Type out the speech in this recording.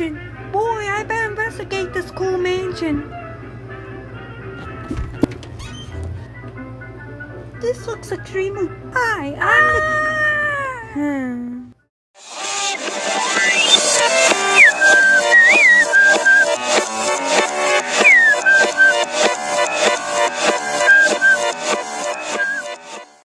mansion. Boy, I better investigate this cool mansion. This looks extremely... high. I'm ah! the... Hmm.